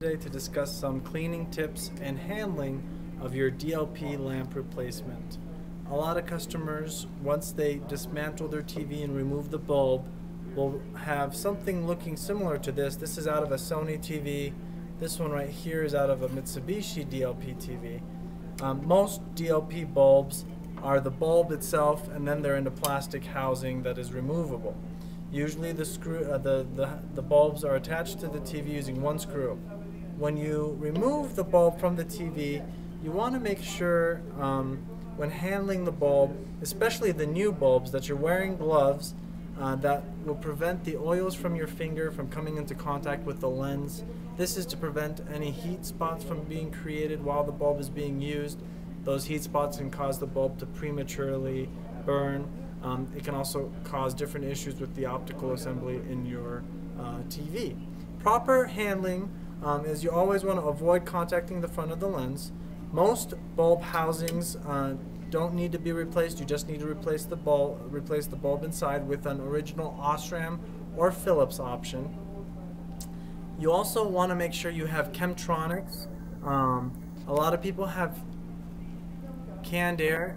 today to discuss some cleaning tips and handling of your DLP lamp replacement. A lot of customers, once they dismantle their TV and remove the bulb, will have something looking similar to this. This is out of a Sony TV. This one right here is out of a Mitsubishi DLP TV. Um, most DLP bulbs are the bulb itself and then they're in a plastic housing that is removable. Usually the screw, uh, the, the, the bulbs are attached to the TV using one screw. When you remove the bulb from the TV, you want to make sure um, when handling the bulb, especially the new bulbs, that you're wearing gloves uh, that will prevent the oils from your finger from coming into contact with the lens. This is to prevent any heat spots from being created while the bulb is being used. Those heat spots can cause the bulb to prematurely burn um, it can also cause different issues with the optical assembly in your uh, TV. Proper handling um, is you always want to avoid contacting the front of the lens. Most bulb housings uh, don't need to be replaced. You just need to replace the bulb, replace the bulb inside with an original Osram or Phillips option. You also want to make sure you have Chemtronics. Um, a lot of people have canned air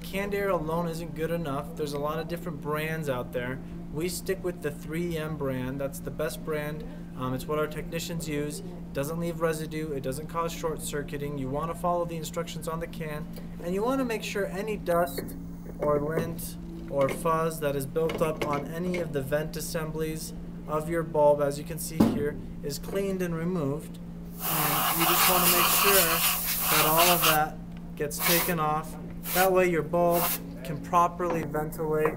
canned air alone isn't good enough. There's a lot of different brands out there. We stick with the 3M brand. That's the best brand. Um, it's what our technicians use. It doesn't leave residue. It doesn't cause short circuiting. You want to follow the instructions on the can. And you want to make sure any dust or lint or fuzz that is built up on any of the vent assemblies of your bulb, as you can see here, is cleaned and removed. And you just want to make sure that all of that gets taken off that way your bulb can properly ventilate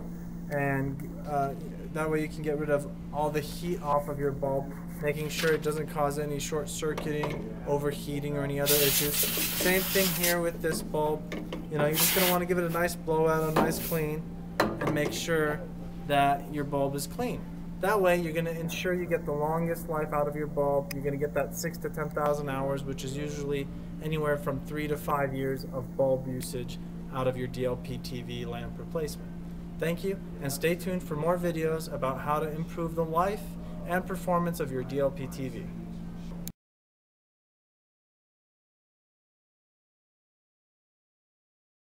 and uh, that way you can get rid of all the heat off of your bulb making sure it doesn't cause any short circuiting, overheating or any other issues. Same thing here with this bulb. You know, you're just going to want to give it a nice blowout, a nice clean and make sure that your bulb is clean. That way you're going to ensure you get the longest life out of your bulb. You're going to get that 6 to 10,000 hours which is usually anywhere from 3 to 5 years of bulb usage out of your DLP TV lamp replacement. Thank you, and stay tuned for more videos about how to improve the life and performance of your DLP TV.